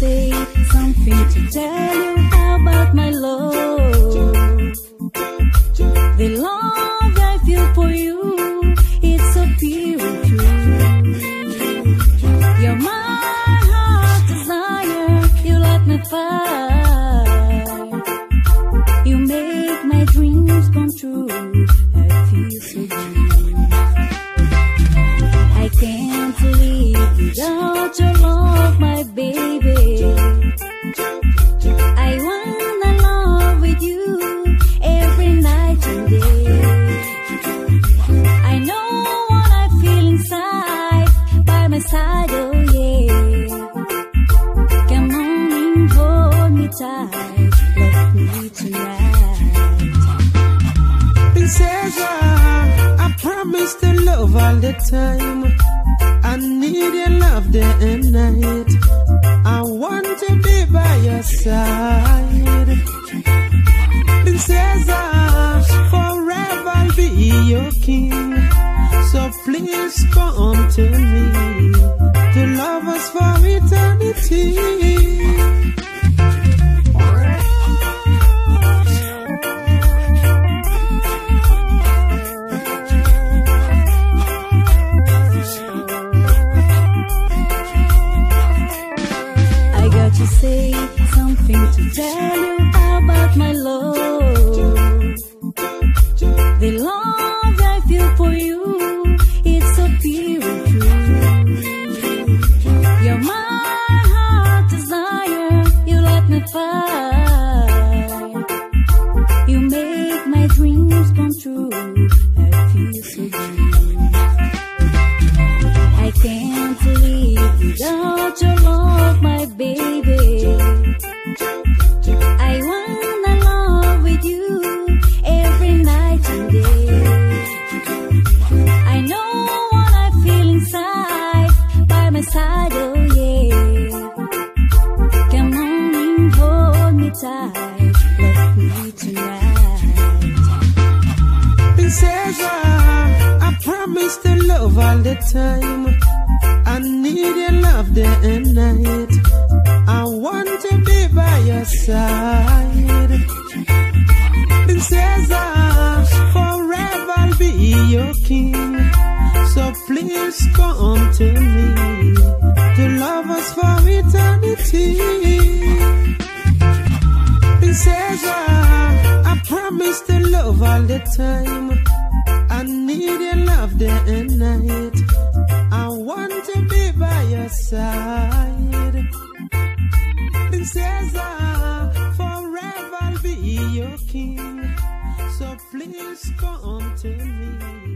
say something to tell you about my love. The love I feel for you, it's so pure true. You're my heart desire, you light my fire. You make my dreams come true. I feel so true. I can't live without your love, my baby. I wanna love with you every night and day. I know what I feel inside by my side, oh yeah. Come on and hold me tight, love me tonight. Princess, I promise to love all the time. Your king. So please come to me to love us for eternity. I got to say something to tell you about my love. All the time. I need your love day and night. I want to be by your side. Princess, forever I'll be your king. So please come to me to love us for eternity. Princess, I promise to love all the time. Day and night. I want to be by your side. Princess, ah, forever I'll be your king. So please come to me